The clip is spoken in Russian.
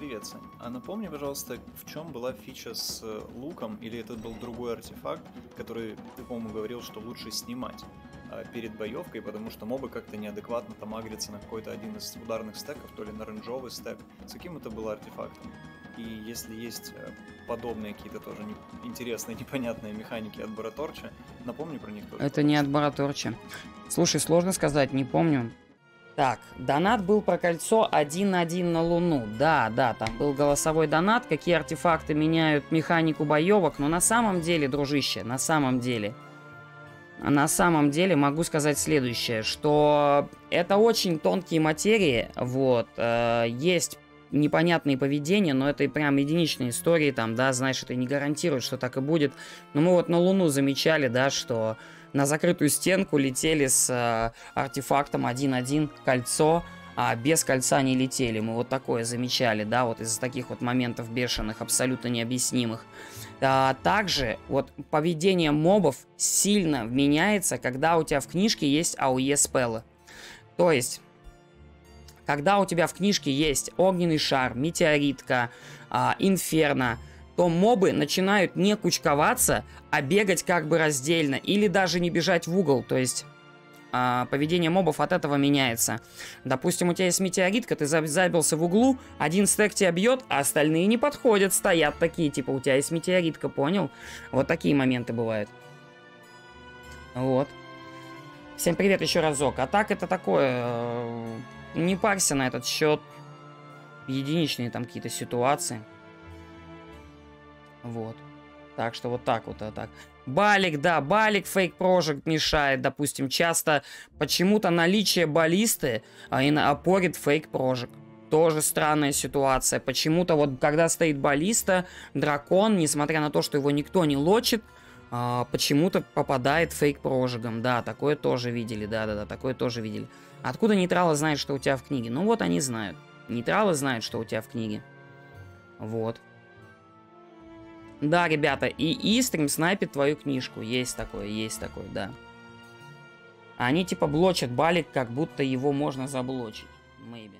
Привет, Сань. А напомни, пожалуйста, в чем была фича с э, луком, или это был другой артефакт, который ты, по-моему, говорил, что лучше снимать а, перед боевкой, потому что мобы как-то неадекватно там агрятся на какой-то один из ударных стеков, то ли на рейнджовый стек. С каким это было артефактом? И если есть э, подобные какие-то тоже не... интересные, непонятные механики от Бараторча, напомни про них тоже. Это не от Бараторча. Слушай, сложно сказать, не помню. Так, донат был про кольцо 1-1 на Луну. Да, да, там был голосовой донат, какие артефакты меняют механику боевок. Но на самом деле, дружище, на самом деле, на самом деле могу сказать следующее, что это очень тонкие материи, вот, э, есть непонятные поведения, но это и прям единичные истории, там, да, знаешь, это не гарантирует, что так и будет. Но мы вот на Луну замечали, да, что на закрытую стенку летели с э, артефактом 1-1 кольцо, а без кольца не летели. Мы вот такое замечали, да, вот из-за таких вот моментов бешеных, абсолютно необъяснимых. А, также вот поведение мобов сильно меняется, когда у тебя в книжке есть АОЕ спеллы. То есть, когда у тебя в книжке есть огненный шар, метеоритка, а, инферно, то мобы начинают не кучковаться, а бегать как бы раздельно, или даже не бежать в угол, то есть а, поведение мобов от этого меняется. Допустим, у тебя есть метеоритка, ты забился в углу, один стек тебя бьет, а остальные не подходят, стоят такие, типа, у тебя есть метеоритка, понял? Вот такие моменты бывают. Вот. Всем привет еще разок. А так это такое... Не парься на этот счет. Единичные там какие-то ситуации. Вот. Так что вот так вот, а так. Балик, да, балик фейк прожект мешает, допустим, часто почему-то наличие баллисты а, и опорит фейк прожект. Тоже странная ситуация. Почему-то вот когда стоит баллиста, дракон, несмотря на то, что его никто не лочит, а, почему-то попадает фейк прожигом. Да, такое тоже видели, да-да-да, такое тоже видели. Откуда нейтралы знают, что у тебя в книге? Ну вот они знают. Нейтралы знают, что у тебя в книге. Вот. Да, ребята, и Истрим снайпит твою книжку. Есть такое, есть такое, да. Они типа блочат балик, как будто его можно заблочить. Maybe.